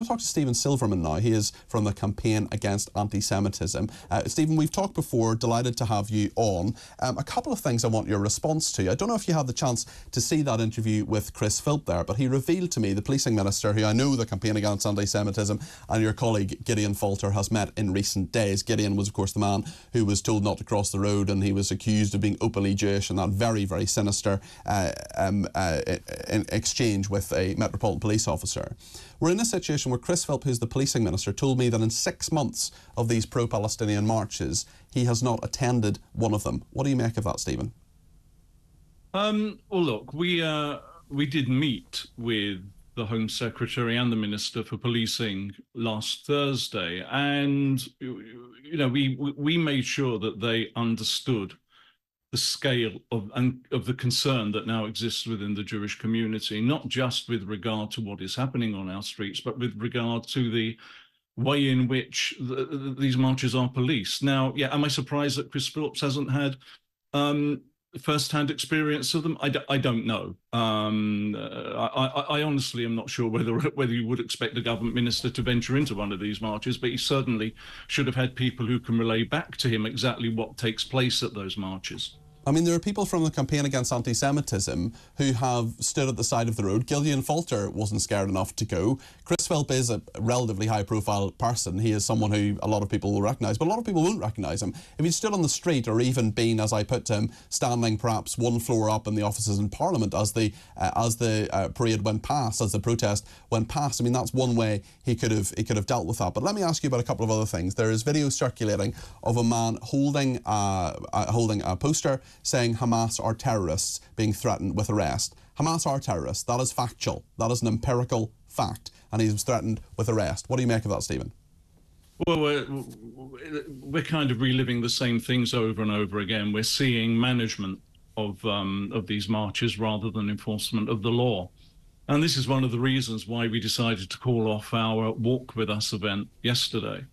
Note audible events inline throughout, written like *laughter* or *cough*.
We'll talk to Stephen Silverman now. He is from the Campaign Against Anti-Semitism. Uh, Stephen, we've talked before. Delighted to have you on. Um, a couple of things I want your response to. I don't know if you had the chance to see that interview with Chris Philp there, but he revealed to me the policing minister, who I know the Campaign Against Anti-Semitism and your colleague Gideon Falter has met in recent days. Gideon was, of course, the man who was told not to cross the road, and he was accused of being openly Jewish in that very, very sinister uh, um, uh, exchange with a Metropolitan Police officer. We're in a situation where Chris Philp, who's the policing minister, told me that in six months of these pro-Palestinian marches, he has not attended one of them. What do you make of that, Stephen? Um, well, look, we uh, we did meet with the Home Secretary and the Minister for Policing last Thursday, and you know we we made sure that they understood the scale of and of the concern that now exists within the Jewish community, not just with regard to what is happening on our streets, but with regard to the way in which the, the, these marches are policed. Now, yeah, am I surprised that Chris Phillips hasn't had um, first-hand experience of them? I d- I don't know. Um, uh, I, I, honestly am not sure whether *laughs* whether you would expect a government minister to venture into one of these marches, but he certainly should have had people who can relay back to him exactly what takes place at those marches. I mean, there are people from the campaign against anti-Semitism who have stood at the side of the road. Gideon Falter wasn't scared enough to go. Chris Philp is a relatively high-profile person. He is someone who a lot of people will recognise, but a lot of people won't recognise him. If he stood on the street or even been, as I put him, standing perhaps one floor up in the offices in Parliament as the uh, as the uh, parade went past, as the protest went past, I mean, that's one way he could have he could have dealt with that. But let me ask you about a couple of other things. There is video circulating of a man holding uh, holding a poster saying Hamas are terrorists being threatened with arrest. Hamas are terrorists. That is factual. That is an empirical fact. And he was threatened with arrest. What do you make of that, Stephen? Well, we're, we're kind of reliving the same things over and over again. We're seeing management of um, of these marches rather than enforcement of the law. And this is one of the reasons why we decided to call off our Walk With Us event yesterday.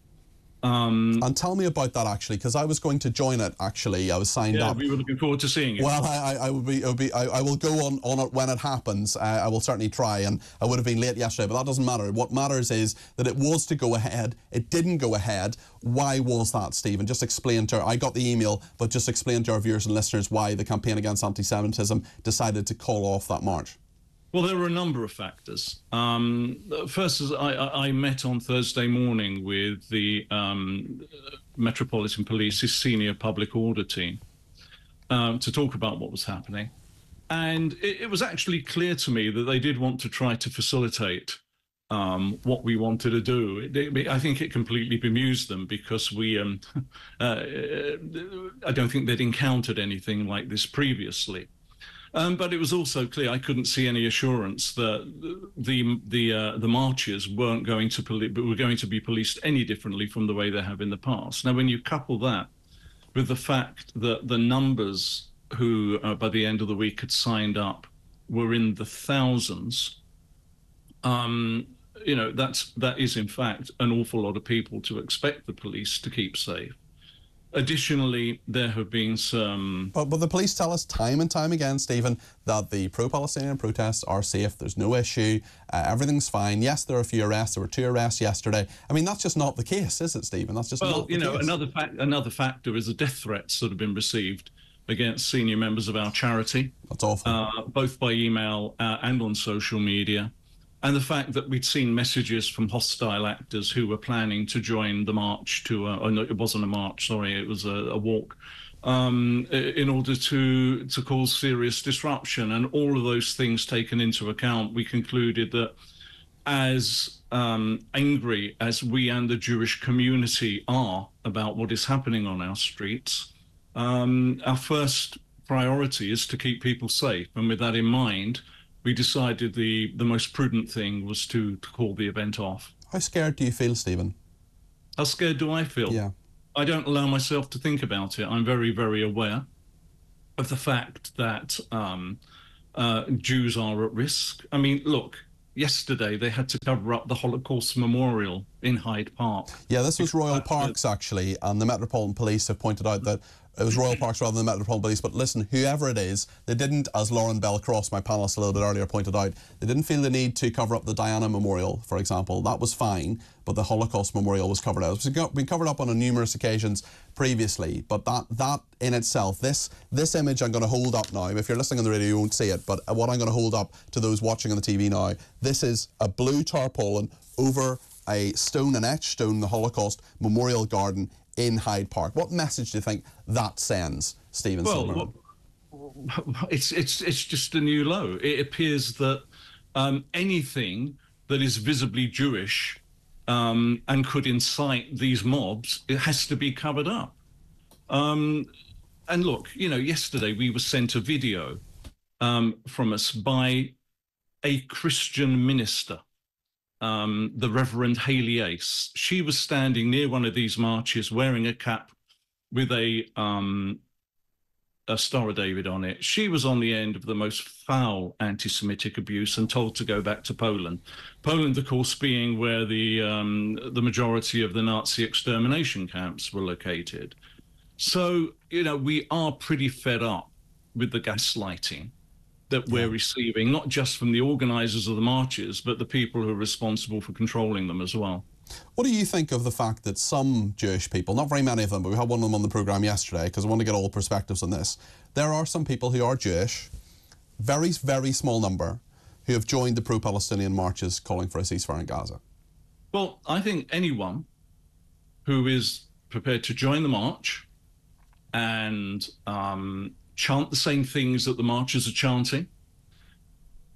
Um, and tell me about that actually, because I was going to join it. Actually, I was signed up. yeah, up. we were looking forward to seeing it. Well, I, I, I will be, I be, I, I, will go on on it when it happens. Uh, I will certainly try, and I would have been late yesterday, but that doesn't matter. What matters is that it was to go ahead. It didn't go ahead. Why was that, Stephen? Just explain to. I got the email, but just explain to our viewers and listeners why the campaign against anti-Semitism decided to call off that march. Well, there were a number of factors. Um, first, I, I, met on Thursday morning with the um, Metropolitan Police's senior public order team um, to talk about what was happening. And it, it, was actually clear to me that they did want to try to facilitate um, what we wanted to do. It, it, I think it completely bemused them because we, um, *laughs* uh, I don't think they'd encountered anything like this previously. Um, but it was also clear I couldn't see any assurance that the the uh, the marches weren't going to poli- were going to be policed any differently from the way they have in the past. Now, when you couple that with the fact that the numbers who uh, by the end of the week had signed up were in the thousands, um, you know that's that is in fact an awful lot of people to expect the police to keep safe. Additionally, there have been some. But, but the police tell us time and time again, Stephen, that the pro Palestinian protests are safe. There's no issue. Uh, everything's fine. Yes, there are a few arrests. There were two arrests yesterday. I mean, that's just not the case, is it, Stephen? That's just well, you know, case. another fact. Another factor is the death threats that have been received against senior members of our charity. That's awful. Uh, both by email uh, and on social media and the fact that we'd seen messages from hostile actors who were planning to join the march to, uh, oh no, it wasn't a march, sorry, it was a, a walk, um, in order to to cause serious disruption. And all of those things taken into account, we concluded that as um, angry as we and the Jewish community are about what is happening on our streets, um, our first priority is to keep people safe. And with that in mind, we decided the the most prudent thing was to, to call the event off. How scared do you feel, Stephen? How scared do I feel? Yeah. I don't allow myself to think about it. I'm very, very aware of the fact that um, uh, Jews are at risk. I mean, look, yesterday they had to cover up the Holocaust memorial in Hyde Park. Yeah, this was Royal Parks actually, and the Metropolitan Police have pointed out that it was Royal Parks rather than Metropolitan Police. But listen, whoever it is, they didn't, as Lauren Bell Cross, my panelist a little bit earlier, pointed out, they didn't feel the need to cover up the Diana Memorial, for example. That was fine, but the Holocaust Memorial was covered up. It's been covered up on a numerous occasions previously, but that that in itself, this this image I'm going to hold up now. If you're listening on the radio, you won't see it, but what I'm going to hold up to those watching on the TV now, this is a blue tarpaulin over a stone, an etched stone, the Holocaust Memorial Garden in Hyde Park. What message do you think that sends, Stephen well, it's it's it's just a new low. It appears that um, anything that is visibly Jewish um, and could incite these mobs, it has to be covered up. Um, and look, you know, yesterday we were sent a video um, from us by a Christian minister um, the Reverend Haley Ace. She was standing near one of these marches wearing a cap with a um, a Star of David on it. She was on the end of the most foul anti-Semitic abuse and told to go back to Poland. Poland, of course, being where the um, the majority of the Nazi extermination camps were located. So you know we are pretty fed up with the gaslighting that we're receiving, not just from the organizers of the marches, but the people who are responsible for controlling them as well. What do you think of the fact that some Jewish people, not very many of them, but we had one of them on the programme yesterday because I want to get all perspectives on this. There are some people who are Jewish, very, very small number, who have joined the pro Palestinian marches calling for a ceasefire in Gaza. Well, I think anyone who is prepared to join the march and um, chant the same things that the marchers are chanting,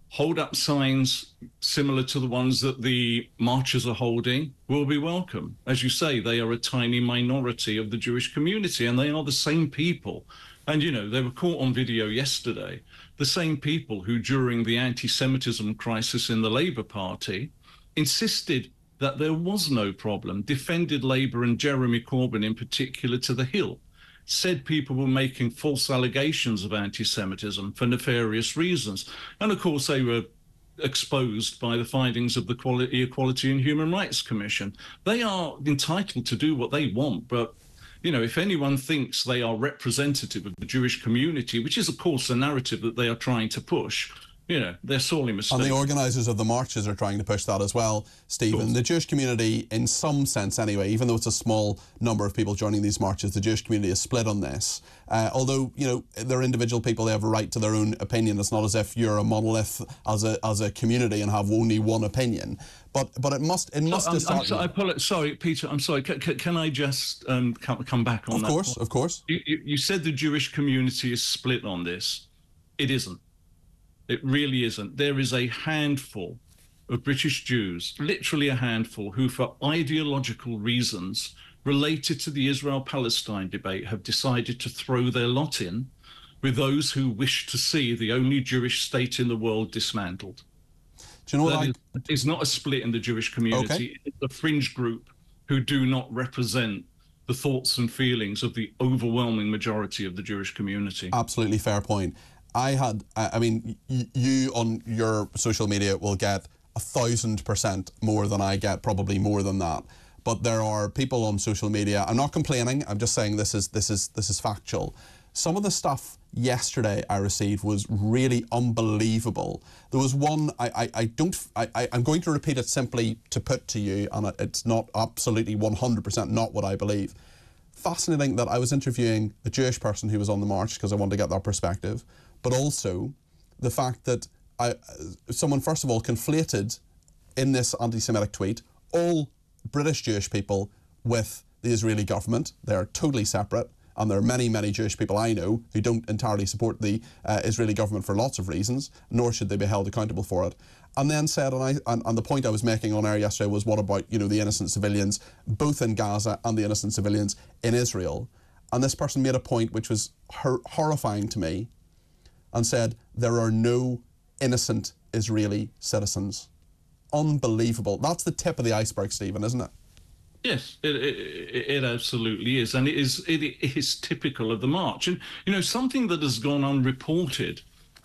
hold up signs similar to the ones that the marchers are holding, will be welcome. As you say, they are a tiny minority of the Jewish community, and they are the same people. And, you know, they were caught on video yesterday, the same people who, during the anti Semitism crisis in the Labour Party, insisted that there was no problem, defended Labour and Jeremy Corbyn in particular to the hill said people were making false allegations of anti Semitism for nefarious reasons. And of course, they were exposed by the findings of the Quality, Equality and Human Rights Commission. They are entitled to do what they want, but you know, if anyone thinks they are representative of the Jewish community, which is, of course, the narrative that they are trying to push, you know, they're sorely mistaken. And the organisers of the marches are trying to push that as well, Stephen. The Jewish community, in some sense anyway, even though it's a small number of people joining these marches, the Jewish community is split on this. Uh, although, you know, they're individual people, they have a right to their own opinion. It's not as if you're a monolith as a, as a community and have only one opinion. But but it must it must. So, I'm, I'm sorry, I sorry, Peter. I'm sorry. Can, can I just um, come, come back on of that? Of course, point? of course. You, you, you said the Jewish community is split on this. It isn't. It really isn't. There is a handful of British Jews, literally a handful, who, for ideological reasons related to the Israel Palestine debate, have decided to throw their lot in with those who wish to see the only Jewish state in the world dismantled. Do you know that what I... is, not a split in the Jewish community. Okay. It's a fringe group who do not represent the thoughts and feelings of the overwhelming majority of the Jewish community. Absolutely fair point. I had, I mean, you on your social media will get a thousand percent more than I get, probably more than that. But there are people on social media. I'm not complaining. I'm just saying this is this is this is factual. Some of the stuff yesterday I received was really unbelievable. There was one I, I, I don't I, I'm going to repeat it simply to put to you, and it's not absolutely 100% not what I believe. Fascinating that I was interviewing a Jewish person who was on the march because I wanted to get their perspective but also the fact that I, someone, first of all, conflated in this anti Semitic tweet all British Jewish people with the Israeli government. They are totally separate. And there are many, many Jewish people I know who don't entirely support the uh, Israeli government for lots of reasons, nor should they be held accountable for it. And then said, and, I, and, and the point I was making on air yesterday was what about you know the innocent civilians, both in Gaza and the innocent civilians in Israel. And this person made a point which was hor horrifying to me, and said there are no innocent Israeli citizens. Unbelievable. That's the tip of the iceberg, Stephen, isn't it? Yes, it, it, it, absolutely is, and it is it is typical of the march. And you know something that has gone unreported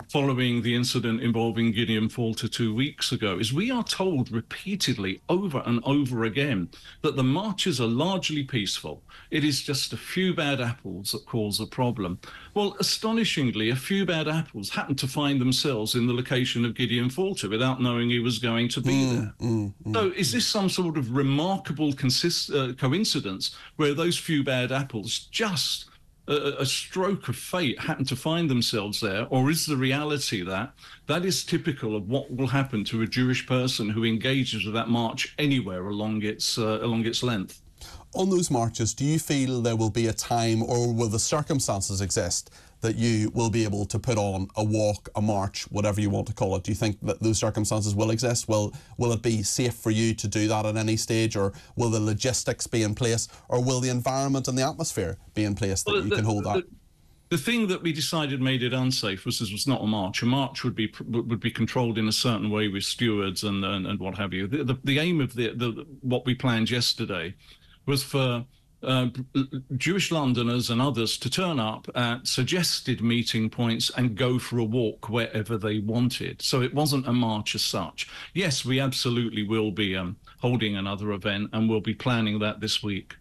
following the incident involving Gideon Falter two weeks ago is we are told repeatedly over and over again that the marches are largely peaceful. It is just a few bad apples that cause a problem. Well, astonishingly, a few bad apples happened to find themselves in the location of Gideon Falter without knowing he was going to be mm, there. Mm, mm. So, is this some sort of remarkable consist- uh, coincidence where those few bad apples just a, a, stroke of fate happen to find themselves there, or is the reality that that is typical of what will happen to a Jewish person who engages with that march anywhere along its uh, along its length? On those marches, do you feel there will be a time, or will the circumstances exist that you will be able to put on a walk, a march, whatever you want to call it? Do you think that those circumstances will exist? Will will it be safe for you to do that at any stage, or will the logistics be in place, or will the environment and the atmosphere be in place that well, you the, can hold that? The, the thing that we decided made it unsafe was this was not a march. A march would be would be controlled in a certain way with stewards and and, and what have you. The, the, the aim of the, the what we planned yesterday was for uh, Jewish Londoners and others to turn up at suggested meeting points and go for a walk wherever they wanted. So it wasn't a march as such. Yes, we absolutely will be um, holding another event and we'll be planning that this week.